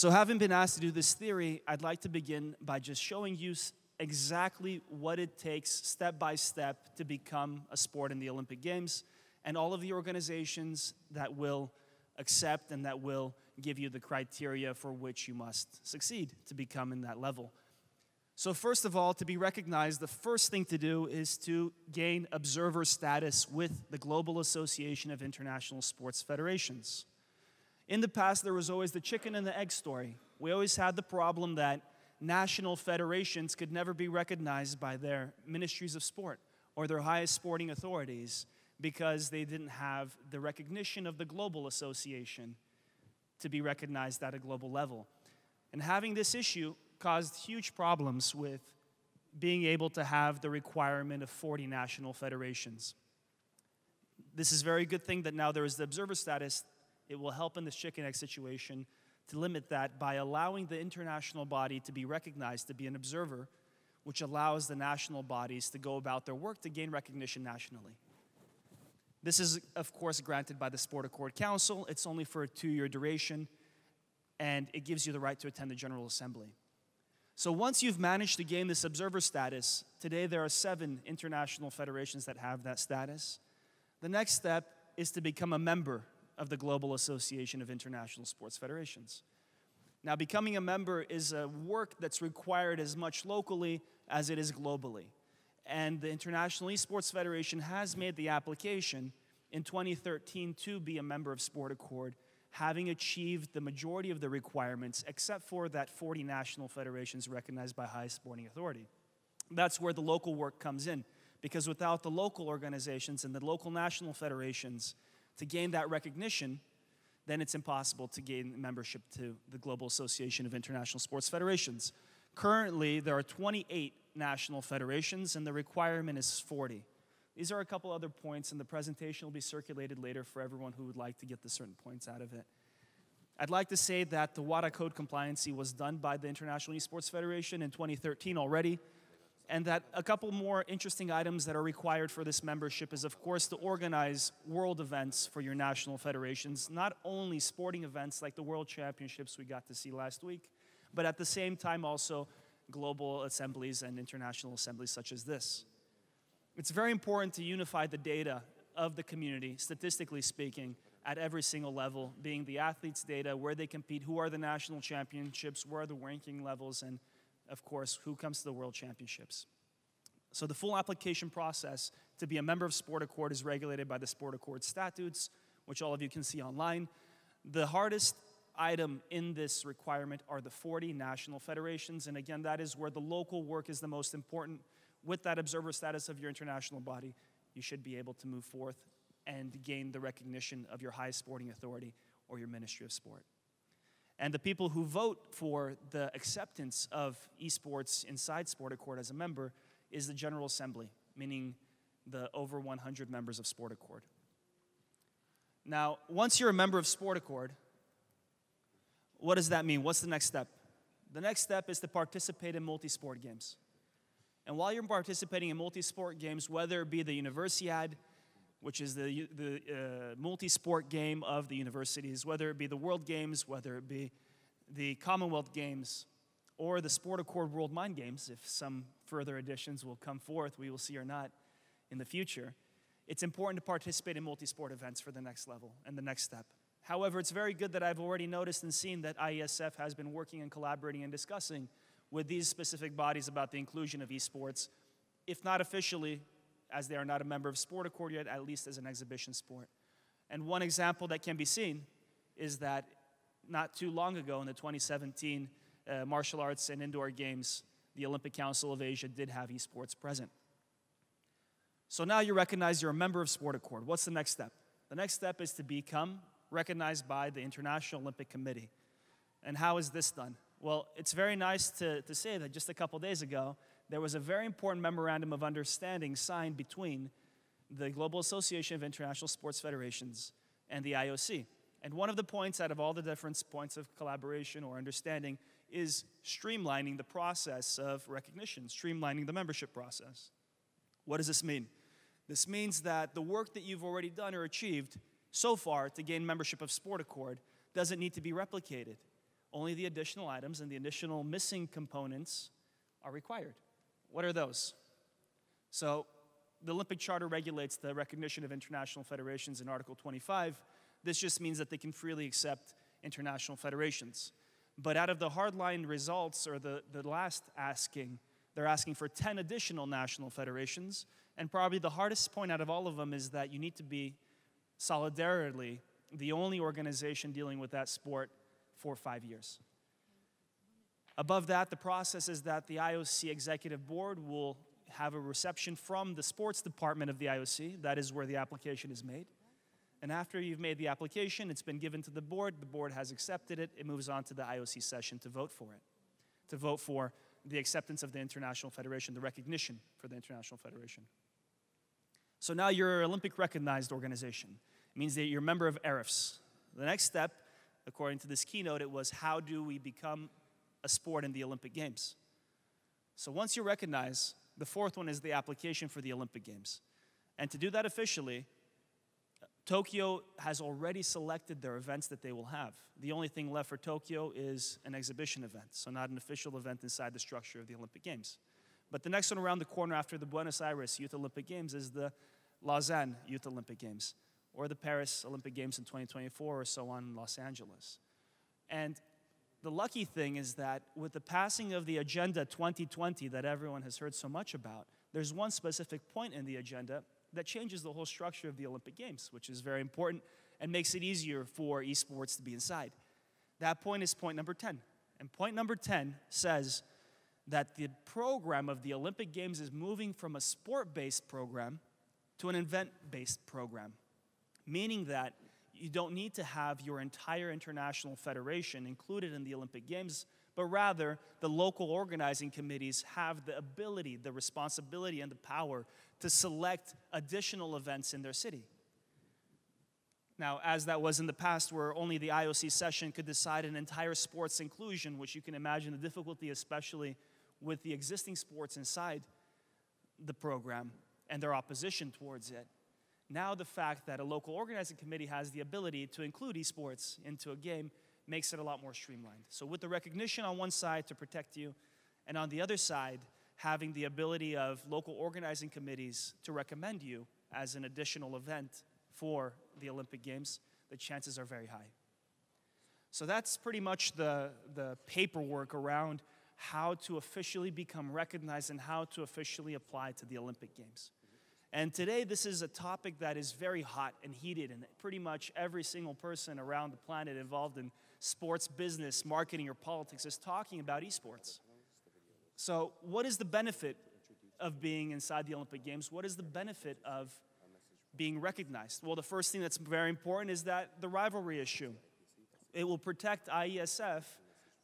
So, having been asked to do this theory, I'd like to begin by just showing you exactly what it takes step by step to become a sport in the Olympic Games and all of the organizations that will accept and that will give you the criteria for which you must succeed to become in that level. So, first of all, to be recognized, the first thing to do is to gain observer status with the Global Association of International Sports Federations. In the past, there was always the chicken and the egg story. We always had the problem that national federations could never be recognized by their ministries of sport or their highest sporting authorities because they didn't have the recognition of the global association to be recognized at a global level. And having this issue caused huge problems with being able to have the requirement of 40 national federations. This is a very good thing that now there is the observer status. It will help in this chicken egg situation to limit that by allowing the international body to be recognized to be an observer, which allows the national bodies to go about their work to gain recognition nationally. This is, of course, granted by the Sport Accord Council. It's only for a two year duration, and it gives you the right to attend the General Assembly. So, once you've managed to gain this observer status, today there are seven international federations that have that status. The next step is to become a member of the Global Association of International Sports Federations. Now, becoming a member is a work that's required as much locally as it is globally. And the International Esports Federation has made the application in 2013 to be a member of Sport Accord, having achieved the majority of the requirements, except for that 40 national federations recognized by high sporting authority. That's where the local work comes in, because without the local organizations and the local national federations, to gain that recognition, then it's impossible to gain membership to the Global Association of International Sports Federations. Currently, there are 28 national federations, and the requirement is 40. These are a couple other points, and the presentation will be circulated later for everyone who would like to get the certain points out of it. I'd like to say that the WADA code compliancy was done by the International Esports Federation in 2013 already and that a couple more interesting items that are required for this membership is, of course, to organize world events for your national federations, not only sporting events like the World Championships we got to see last week, but at the same time also global assemblies and international assemblies such as this. It's very important to unify the data of the community, statistically speaking, at every single level, being the athletes' data, where they compete, who are the national championships, where are the ranking levels, and of course, who comes to the World Championships. So the full application process to be a member of Sport Accord is regulated by the Sport Accord statutes, which all of you can see online. The hardest item in this requirement are the 40 national federations, and again, that is where the local work is the most important. With that observer status of your international body, you should be able to move forth and gain the recognition of your highest sporting authority or your Ministry of Sport. And the people who vote for the acceptance of esports inside Sport Accord as a member is the General Assembly, meaning the over 100 members of Sport Accord. Now, once you're a member of Sport Accord, what does that mean? What's the next step? The next step is to participate in multi sport games. And while you're participating in multi sport games, whether it be the Universiade, which is the, the uh, multi sport game of the universities, whether it be the World Games, whether it be the Commonwealth Games, or the Sport Accord World Mind Games, if some further additions will come forth, we will see or not in the future. It's important to participate in multi sport events for the next level and the next step. However, it's very good that I've already noticed and seen that IESF has been working and collaborating and discussing with these specific bodies about the inclusion of esports, if not officially, as they are not a member of Sport Accord yet, at least as an exhibition sport. And one example that can be seen is that not too long ago in the 2017 uh, martial arts and indoor games, the Olympic Council of Asia did have esports present. So now you recognize you're a member of Sport Accord. What's the next step? The next step is to become recognized by the International Olympic Committee. And how is this done? Well, it's very nice to, to say that just a couple days ago, there was a very important memorandum of understanding signed between the Global Association of International Sports Federations and the IOC. And one of the points out of all the different points of collaboration or understanding is streamlining the process of recognition, streamlining the membership process. What does this mean? This means that the work that you've already done or achieved so far to gain membership of Sport Accord doesn't need to be replicated. only the additional items and the additional missing components are required. What are those? So, the Olympic Charter regulates the recognition of international federations in Article 25. This just means that they can freely accept international federations. But out of the hardline results, or the, the last asking, they're asking for 10 additional national federations. And probably the hardest point out of all of them is that you need to be solidarily the only organization dealing with that sport for five years. Above that, the process is that the IOC Executive Board will have a reception from the sports department of the IOC. That is where the application is made. And after you've made the application, it's been given to the board, the board has accepted it, it moves on to the IOC session to vote for it, to vote for the acceptance of the International Federation, the recognition for the International Federation. So now you're an Olympic recognized organization. It means that you're a member of ERIFS. The next step, according to this keynote, it was how do we become a sport in the Olympic Games? So once you recognize, the fourth one is the application for the Olympic Games. And to do that officially, Tokyo has already selected their events that they will have. The only thing left for Tokyo is an exhibition event, so not an official event inside the structure of the Olympic Games. But the next one around the corner after the Buenos Aires Youth Olympic Games is the Lausanne Youth Olympic Games, or the Paris Olympic Games in 2024, or so on in Los Angeles. And the lucky thing is that with the passing of the Agenda 2020 that everyone has heard so much about, there's one specific point in the agenda that changes the whole structure of the Olympic Games, which is very important and makes it easier for esports to be inside. That point is point number 10. And point number 10 says that the program of the Olympic Games is moving from a sport based program to an event based program, meaning that you don't need to have your entire international federation included in the Olympic Games, but rather the local organizing committees have the ability, the responsibility, and the power to select additional events in their city. Now, as that was in the past, where only the IOC session could decide an entire sports inclusion, which you can imagine the difficulty, especially with the existing sports inside the program and their opposition towards it. Now, the fact that a local organizing committee has the ability to include esports into a game makes it a lot more streamlined. So, with the recognition on one side to protect you, and on the other side, having the ability of local organizing committees to recommend you as an additional event for the Olympic Games, the chances are very high. So, that's pretty much the, the paperwork around how to officially become recognized and how to officially apply to the Olympic Games. And today, this is a topic that is very hot and heated, and pretty much every single person around the planet involved in sports business, marketing, or politics is talking about esports. So, what is the benefit of being inside the Olympic Games? What is the benefit of being recognized? Well, the first thing that's very important is that the rivalry issue. It will protect IESF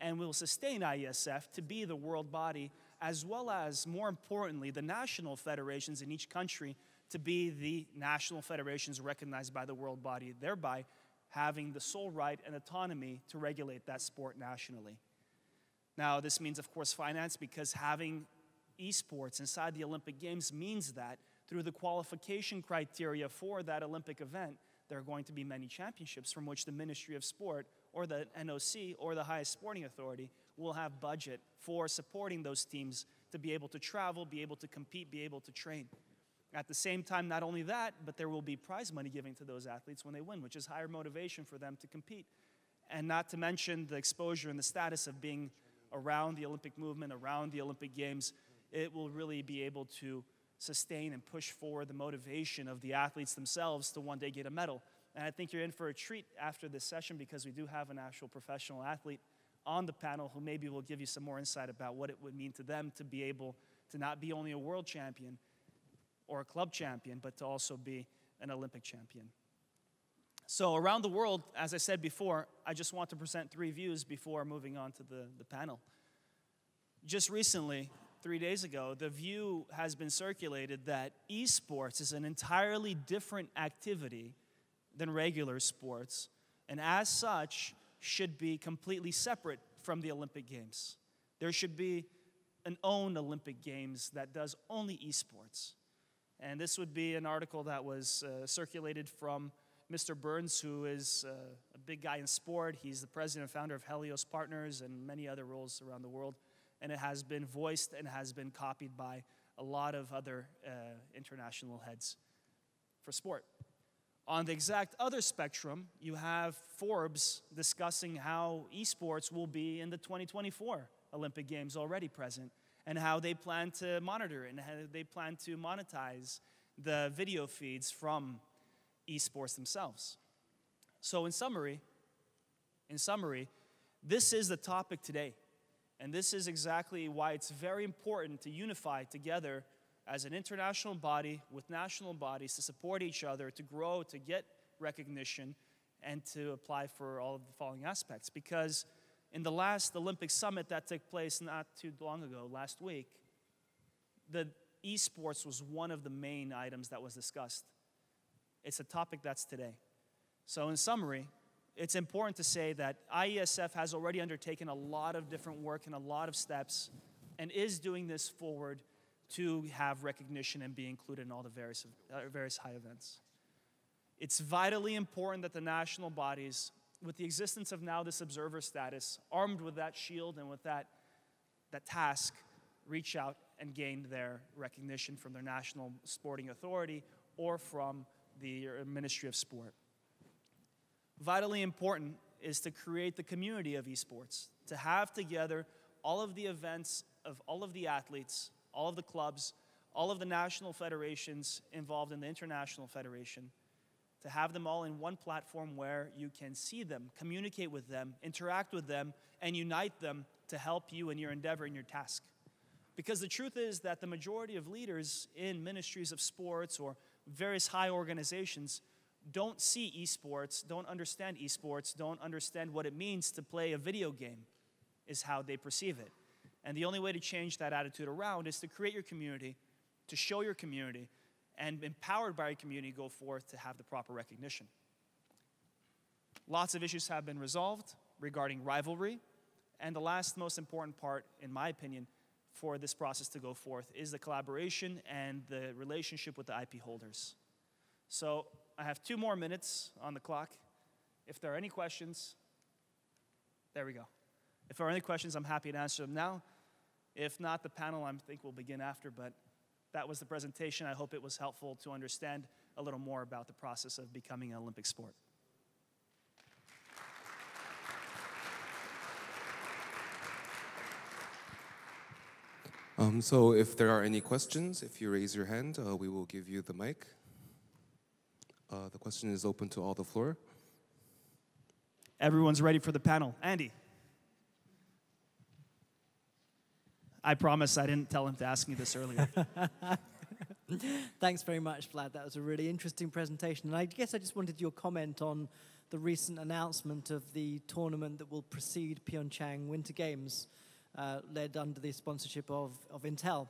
and will sustain IESF to be the world body as well as, more importantly, the national federations in each country to be the national federations recognized by the world body, thereby having the sole right and autonomy to regulate that sport nationally. Now, this means, of course, finance because having esports inside the Olympic Games means that through the qualification criteria for that Olympic event, there are going to be many championships from which the Ministry of Sport or the NOC or the highest sporting authority will have budget for supporting those teams to be able to travel, be able to compete, be able to train. At the same time, not only that, but there will be prize money giving to those athletes when they win, which is higher motivation for them to compete. And not to mention the exposure and the status of being around the Olympic movement, around the Olympic Games, it will really be able to sustain and push forward the motivation of the athletes themselves to one day get a medal. And I think you're in for a treat after this session because we do have an actual professional athlete on the panel who maybe will give you some more insight about what it would mean to them to be able to not be only a world champion or a club champion, but to also be an Olympic champion. So, around the world, as I said before, I just want to present three views before moving on to the, the panel. Just recently, three days ago, the view has been circulated that esports is an entirely different activity than regular sports, and as such, should be completely separate from the Olympic Games. There should be an own Olympic Games that does only esports. And this would be an article that was uh, circulated from Mr. Burns, who is uh, a big guy in sport. He's the president and founder of Helios Partners and many other roles around the world. And it has been voiced and has been copied by a lot of other uh, international heads for sport. On the exact other spectrum, you have Forbes discussing how esports will be in the 2024 Olympic Games already present and how they plan to monitor and how they plan to monetize the video feeds from esports themselves. So in summary, in summary, this is the topic today. And this is exactly why it's very important to unify together as an international body with national bodies to support each other, to grow, to get recognition, and to apply for all of the following aspects. Because in the last Olympic summit that took place not too long ago, last week, the esports was one of the main items that was discussed. It's a topic that's today. So, in summary, it's important to say that IESF has already undertaken a lot of different work and a lot of steps and is doing this forward to have recognition and be included in all the various, uh, various high events. It's vitally important that the national bodies, with the existence of now this observer status, armed with that shield and with that, that task, reach out and gain their recognition from their national sporting authority or from the uh, Ministry of Sport. Vitally important is to create the community of esports, to have together all of the events of all of the athletes all of the clubs, all of the national federations involved in the international federation, to have them all in one platform where you can see them, communicate with them, interact with them, and unite them to help you in your endeavor and your task. Because the truth is that the majority of leaders in ministries of sports or various high organizations don't see esports, don't understand esports, don't understand what it means to play a video game, is how they perceive it. And the only way to change that attitude around is to create your community, to show your community, and empowered by your community, go forth to have the proper recognition. Lots of issues have been resolved regarding rivalry. And the last most important part, in my opinion, for this process to go forth is the collaboration and the relationship with the IP holders. So I have two more minutes on the clock. If there are any questions, there we go. If there are any questions, I'm happy to answer them now. If not, the panel I think will begin after, but that was the presentation. I hope it was helpful to understand a little more about the process of becoming an Olympic sport. Um, so if there are any questions, if you raise your hand, uh, we will give you the mic. Uh, the question is open to all the floor. Everyone's ready for the panel. Andy. I promise I didn't tell him to ask me this earlier. Thanks very much, Vlad. That was a really interesting presentation. And I guess I just wanted your comment on the recent announcement of the tournament that will precede Pyeongchang Winter Games, uh, led under the sponsorship of, of Intel.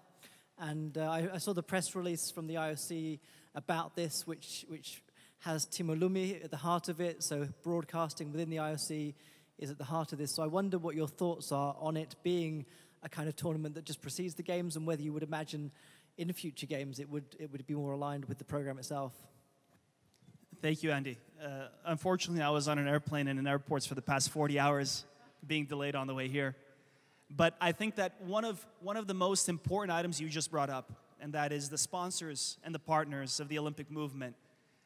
And uh, I, I, saw the press release from the IOC about this, which, which has Timo Lumme at the heart of it. So broadcasting within the IOC is at the heart of this. So I wonder what your thoughts are on it being a kind of tournament that just precedes the games and whether you would imagine in future games it would, it would be more aligned with the program itself. Thank you, Andy. Uh, unfortunately, I was on an airplane in an airport for the past 40 hours, being delayed on the way here. But I think that one of, one of the most important items you just brought up, and that is the sponsors and the partners of the Olympic movement,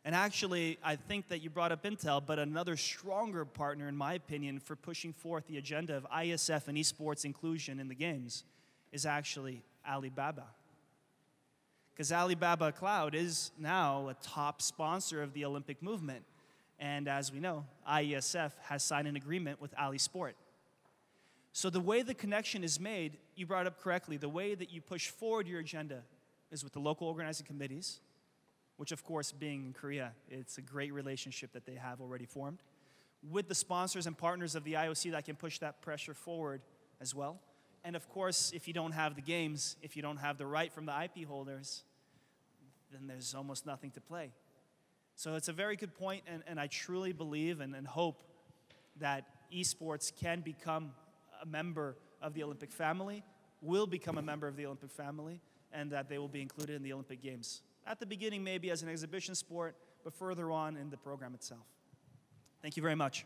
and actually, I think that you brought up Intel, but another stronger partner, in my opinion, for pushing forth the agenda of ISF and esports inclusion in the games is actually Alibaba. Because Alibaba Cloud is now a top sponsor of the Olympic movement. And as we know, IESF has signed an agreement with Ali Sport. So the way the connection is made, you brought up correctly, the way that you push forward your agenda is with the local organizing committees, which, of course, being in Korea, it's a great relationship that they have already formed, with the sponsors and partners of the IOC that can push that pressure forward as well. And of course, if you don't have the games, if you don't have the right from the IP holders, then there's almost nothing to play. So it's a very good point, and, and I truly believe and, and hope that esports can become a member of the Olympic family, will become a member of the Olympic family, and that they will be included in the Olympic Games at the beginning maybe as an exhibition sport, but further on in the program itself. Thank you very much.